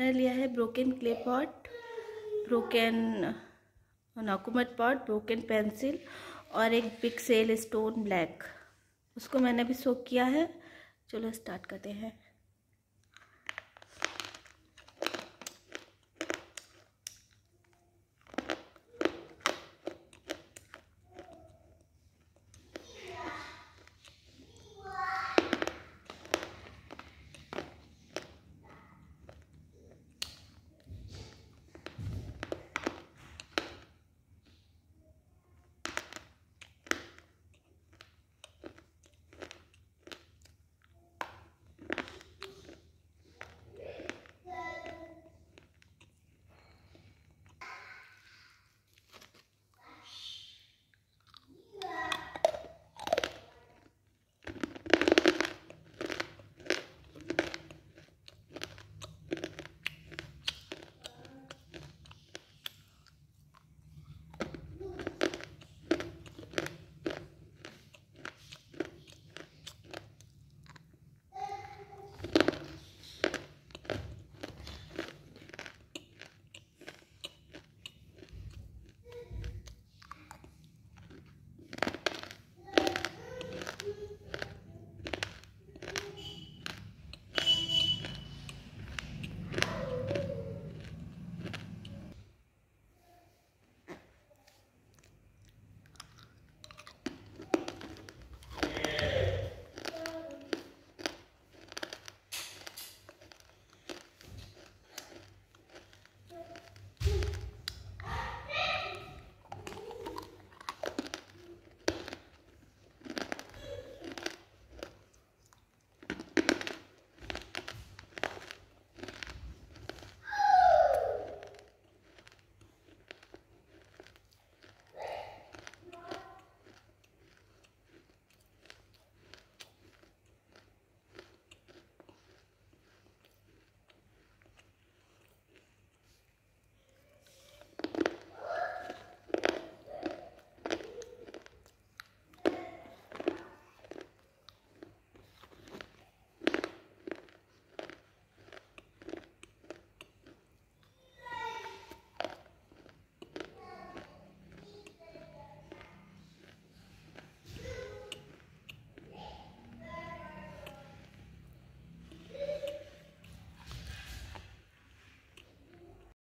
मैंने लिया है ब्रोकन क्ले पॉट ब्रोकन नाकुमट पॉट ब्रोकन पेंसिल और एक बिग सेल स्टोन ब्लैक उसको मैंने अभी सोक किया है। चलो स्टार्ट करते हैं।